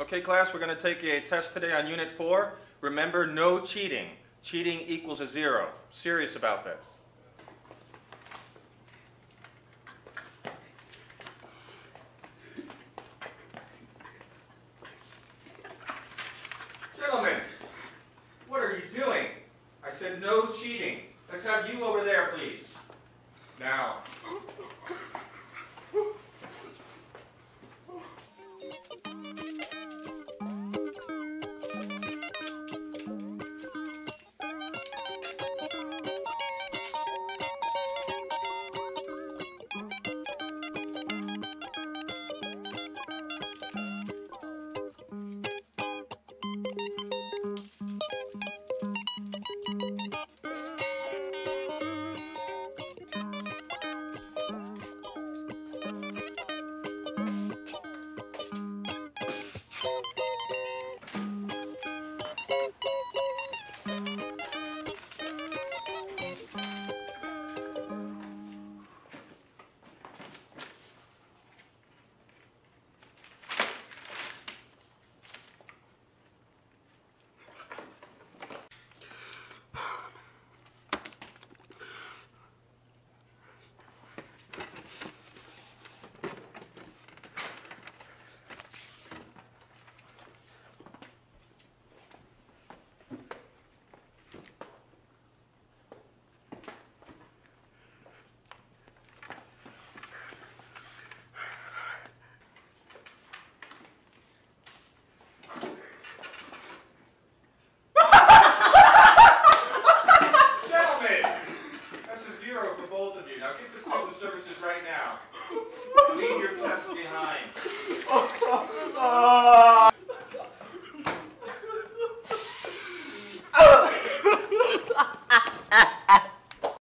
Okay, class, we're going to take a test today on Unit 4. Remember, no cheating. Cheating equals a zero. Serious about this. Gentlemen, what are you doing? I said no cheating. Let's have you over there, please. Now. Gentlemen, behind.